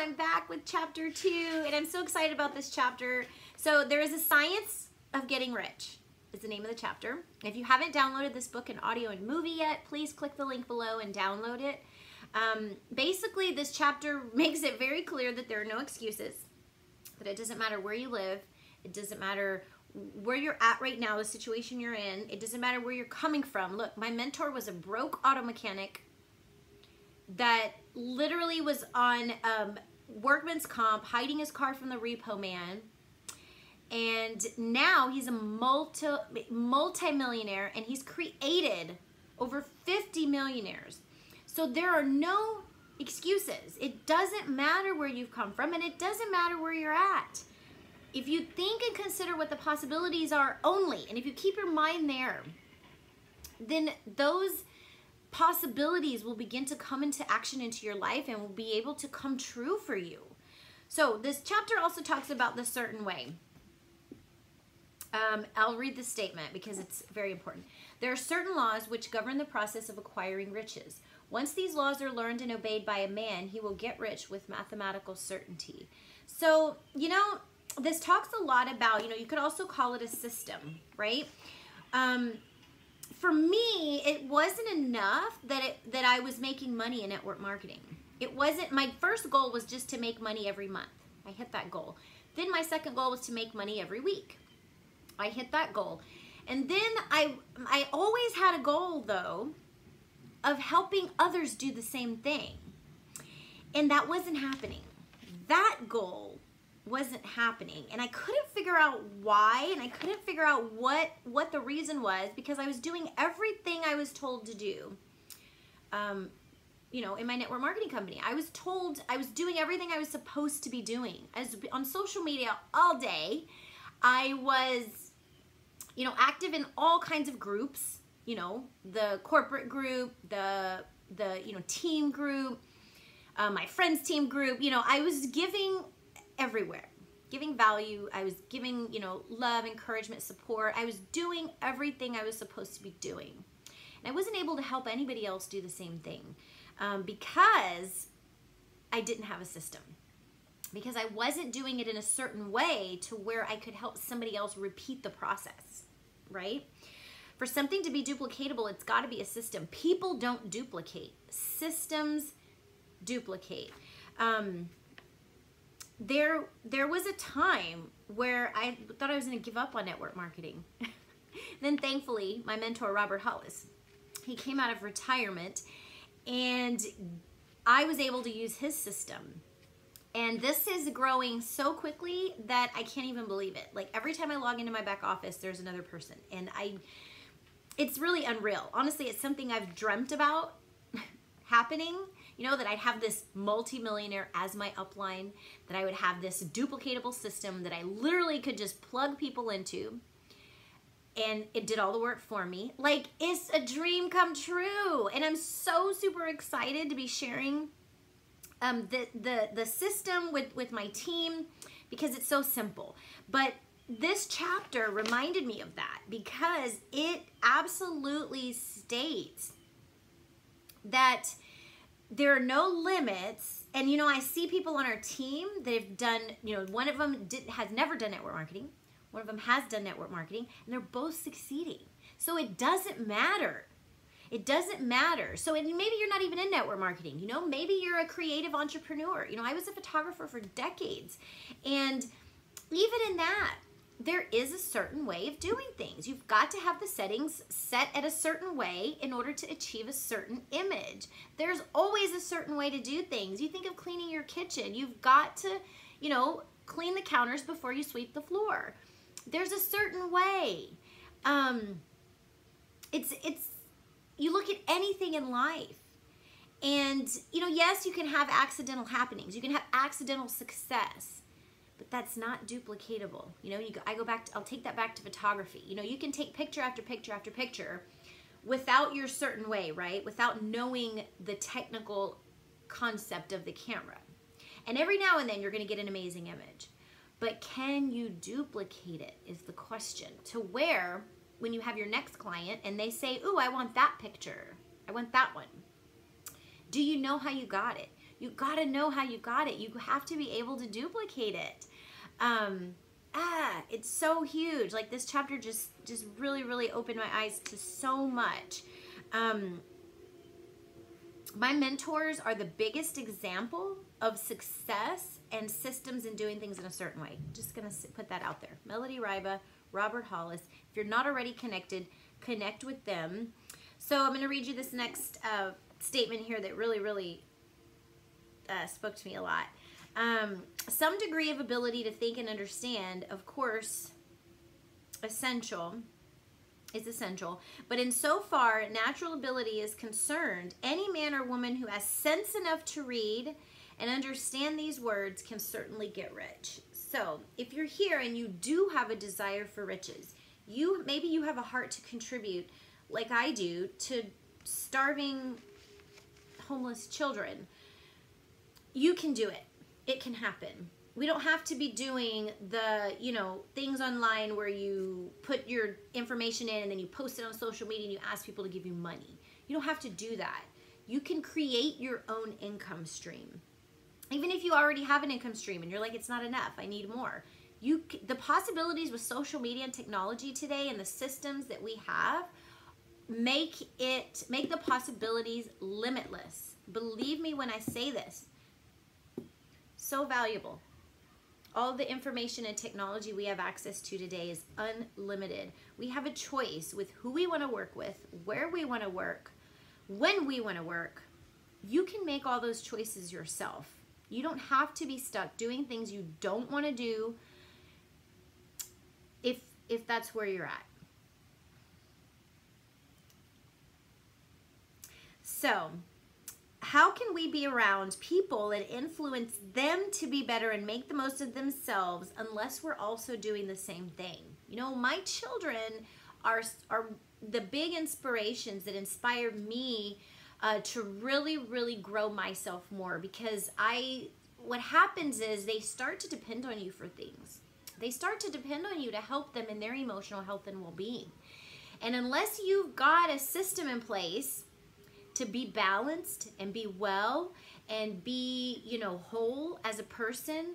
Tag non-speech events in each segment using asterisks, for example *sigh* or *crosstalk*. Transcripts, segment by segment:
I'm back with chapter two, and I'm so excited about this chapter. So there is a science of getting rich is the name of the chapter. If you haven't downloaded this book in audio and movie yet, please click the link below and download it. Um, basically, this chapter *laughs* makes it very clear that there are no excuses, that it doesn't matter where you live, it doesn't matter where you're at right now, the situation you're in, it doesn't matter where you're coming from. Look, my mentor was a broke auto mechanic that literally was on um, workman's comp, hiding his car from the repo man. And now he's a multi multi-millionaire and he's created over 50 millionaires. So there are no excuses. It doesn't matter where you've come from and it doesn't matter where you're at. If you think and consider what the possibilities are only, and if you keep your mind there, then those possibilities will begin to come into action into your life and will be able to come true for you. So this chapter also talks about the certain way. Um, I'll read the statement because it's very important. There are certain laws which govern the process of acquiring riches. Once these laws are learned and obeyed by a man, he will get rich with mathematical certainty. So, you know, this talks a lot about, you know, you could also call it a system, right? Um, for me, it wasn't enough that it, that I was making money in network marketing. It wasn't, my first goal was just to make money every month. I hit that goal. Then my second goal was to make money every week. I hit that goal. And then I, I always had a goal though of helping others do the same thing. And that wasn't happening. That goal wasn't happening. And I couldn't figure out why and I couldn't figure out what what the reason was because I was doing everything I was told to do. Um, you know in my network marketing company I was told I was doing everything I was supposed to be doing. As on social media all day I was you know active in all kinds of groups you know the corporate group the the you know team group uh, my friends team group you know I was giving everywhere. Giving value i was giving you know love encouragement support. I was doing everything i was supposed to be doing. And i wasn't able to help anybody else do the same thing um, because i didn't have a system. Because i wasn't doing it in a certain way to where i could help somebody else repeat the process right? For something to be duplicatable it's got to be a system. People don't duplicate. Systems duplicate. Um, there there was a time where I thought I was going to give up on network marketing. *laughs* then thankfully, my mentor Robert Hollis, he came out of retirement and I was able to use his system. And this is growing so quickly that I can't even believe it. Like every time I log into my back office, there's another person. And I it's really unreal. Honestly, it's something I've dreamt about *laughs* happening you know, that I'd have this multi-millionaire as my upline, that I would have this duplicatable system that I literally could just plug people into and it did all the work for me. Like, it's a dream come true. And I'm so super excited to be sharing um, the, the, the system with, with my team because it's so simple. But this chapter reminded me of that because it absolutely states that there are no limits. And you know i see people on our team that have done you know one of them did, has never done network marketing. One of them has done network marketing and they're both succeeding. So it doesn't matter. It doesn't matter. So and maybe you're not even in network marketing you know? Maybe you're a creative entrepreneur. You know i was a photographer for decades. And even in that there is a certain way of doing things. You've got to have the settings set at a certain way in order to achieve a certain image. There's always a certain way to do things. You think of cleaning your kitchen. You've got to, you know, clean the counters before you sweep the floor. There's a certain way. Um, it's, it's, you look at anything in life and, you know, yes, you can have accidental happenings. You can have accidental success but that's not duplicatable. You know, you go, I go back, to, I'll take that back to photography. You know, you can take picture after picture after picture without your certain way, right? Without knowing the technical concept of the camera. And every now and then you're going to get an amazing image. But can you duplicate it is the question to where when you have your next client and they say, ooh, I want that picture. I want that one. Do you know how you got it? You got to know how you got it. You have to be able to duplicate it. Um, ah, it's so huge. Like this chapter just just really really opened my eyes to so much. Um, my mentors are the biggest example of success and systems and doing things in a certain way. Just gonna put that out there. Melody Riba, Robert Hollis. If you're not already connected, connect with them. So I'm gonna read you this next uh, statement here that really, really uh, spoke to me a lot. Um, some degree of ability to think and understand, of course, essential is essential. But in so far natural ability is concerned, any man or woman who has sense enough to read and understand these words can certainly get rich. So if you're here and you do have a desire for riches, you maybe you have a heart to contribute like I do to starving homeless children. You can do it. It can happen. We don't have to be doing the, you know, things online where you put your information in and then you post it on social media and you ask people to give you money. You don't have to do that. You can create your own income stream. Even if you already have an income stream and you're like, it's not enough, I need more. You, the possibilities with social media and technology today and the systems that we have make it, make the possibilities limitless. Believe me when I say this. So valuable. All the information and technology we have access to today is unlimited. We have a choice with who we want to work with, where we want to work, when we want to work. You can make all those choices yourself. You don't have to be stuck doing things you don't want to do if if that's where you're at. So, how can we be around people and influence them to be better and make the most of themselves unless we're also doing the same thing? You know, my children are are the big inspirations that inspire me uh, to really, really grow myself more because I, what happens is they start to depend on you for things. They start to depend on you to help them in their emotional health and well being. And unless you've got a system in place to be balanced and be well and be, you know, whole as a person,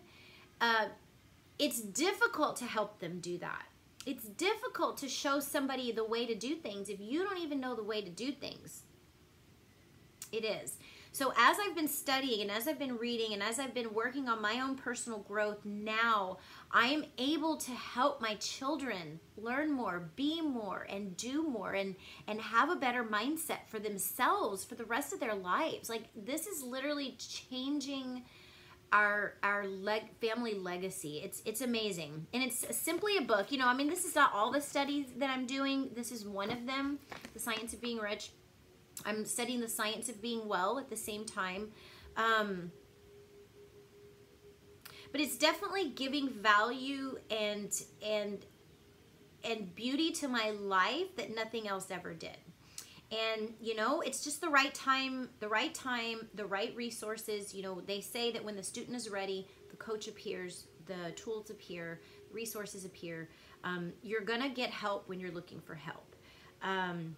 uh, it's difficult to help them do that. It's difficult to show somebody the way to do things if you don't even know the way to do things. It is. So as I've been studying and as I've been reading and as I've been working on my own personal growth now, I am able to help my children learn more, be more, and do more and and have a better mindset for themselves for the rest of their lives. Like this is literally changing our our leg, family legacy. It's it's amazing. And it's simply a book. You know, I mean this is not all the studies that I'm doing. This is one of them, The Science of Being Rich. I'm studying the science of being well at the same time. Um, but it's definitely giving value and and and beauty to my life that nothing else ever did. And you know, it's just the right time, the right time, the right resources. You know, they say that when the student is ready, the coach appears, the tools appear, resources appear. Um, you're gonna get help when you're looking for help. Um,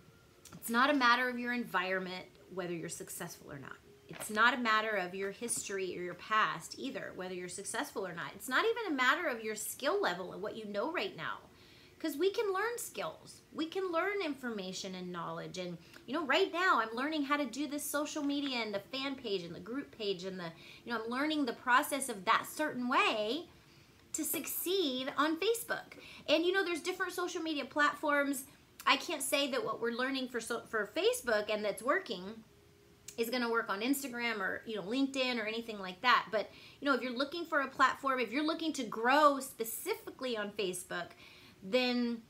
it's not a matter of your environment, whether you're successful or not. It's not a matter of your history or your past either, whether you're successful or not. It's not even a matter of your skill level and what you know right now. Because we can learn skills. We can learn information and knowledge. And, you know, right now I'm learning how to do this social media and the fan page and the group page and the, you know, I'm learning the process of that certain way to succeed on Facebook. And, you know, there's different social media platforms I can't say that what we're learning for so, for Facebook and that's working is going to work on Instagram or you know LinkedIn or anything like that. But you know, if you're looking for a platform, if you're looking to grow specifically on Facebook, then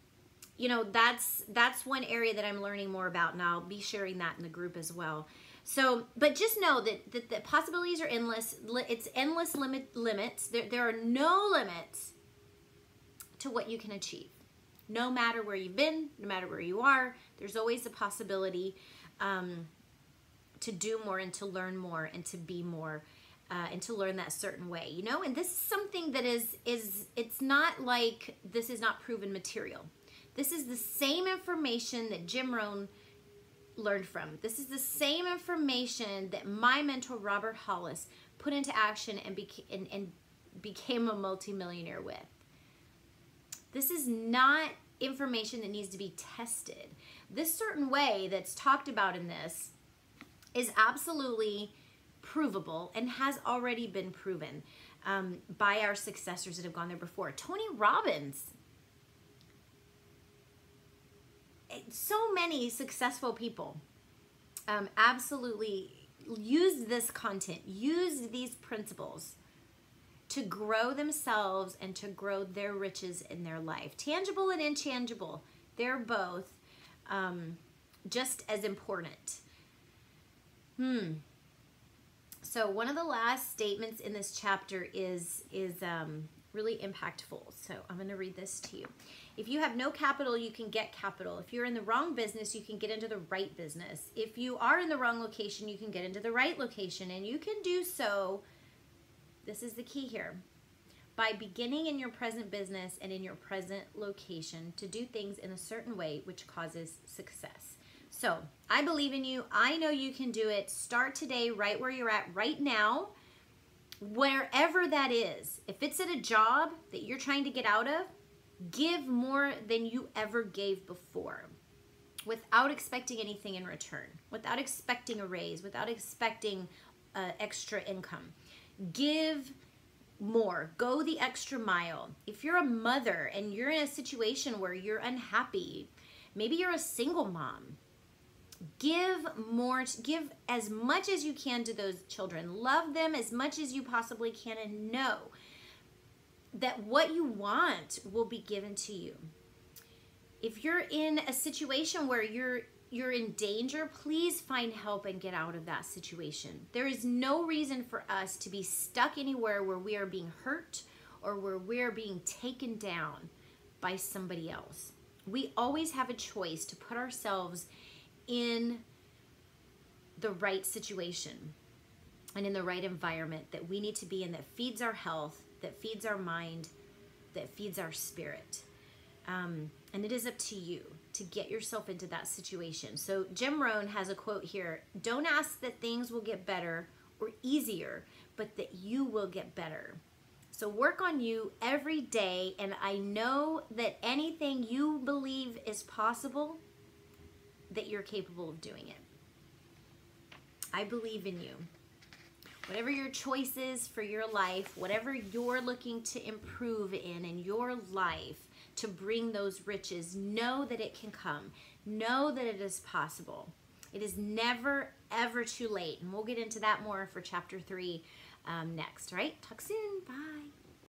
you know that's that's one area that I'm learning more about, and I'll be sharing that in the group as well. So, but just know that, that the possibilities are endless. It's endless limit limits. There, there are no limits to what you can achieve no matter where you've been, no matter where you are, there's always a possibility um, to do more and to learn more and to be more. Uh, and to learn that certain way, you know, and this is something that is is it's not like this is not proven material. This is the same information that Jim Rohn learned from. This is the same information that my mentor Robert Hollis put into action and, beca- and, and became a multimillionaire with. This is not information that needs to be tested. This certain way that's talked about in this is absolutely provable and has already been proven um, by our successors that have gone there before. Tony Robbins so many successful people um, absolutely used this content, used these principles to grow themselves and to grow their riches in their life. Tangible and intangible, they're both um, just as important. Hmm. So one of the last statements in this chapter is is um, really impactful. So I'm going to read this to you. If you have no capital, you can get capital. If you're in the wrong business, you can get into the right business. If you are in the wrong location, you can get into the right location. And you can do so, this is the key here, by beginning in your present business and in your present location to do things in a certain way which causes success. So I believe in you. I know you can do it. Start today, right where you're at right now, wherever that is. If it's at a job that you're trying to get out of, Give more than you ever gave before without expecting anything in return, without expecting a raise, without expecting uh, extra income. Give more. Go the extra mile. If you're a mother and you're in a situation where you're unhappy, maybe you're a single mom, give more, give as much as you can to those children. Love them as much as you possibly can and know that what you want will be given to you. If you're in a situation where you're you're in danger, please find help and get out of that situation. There is no reason for us to be stuck anywhere where we are being hurt or where we're being taken down by somebody else. We always have a choice to put ourselves in the right situation and in the right environment that we need to be in that feeds our health that feeds our mind, that feeds our spirit. Um, and it is up to you to get yourself into that situation. So Jim Rohn has a quote here Don't ask that things will get better or easier, but that you will get better. So work on you every day, and I know that anything you believe is possible, that you're capable of doing it. I believe in you whatever your choice is for your life, whatever you're looking to improve in in your life to bring those riches, know that it can come. Know that it is possible. It is never, ever too late. And we'll get into that more for chapter three um, next, right? Talk soon. Bye.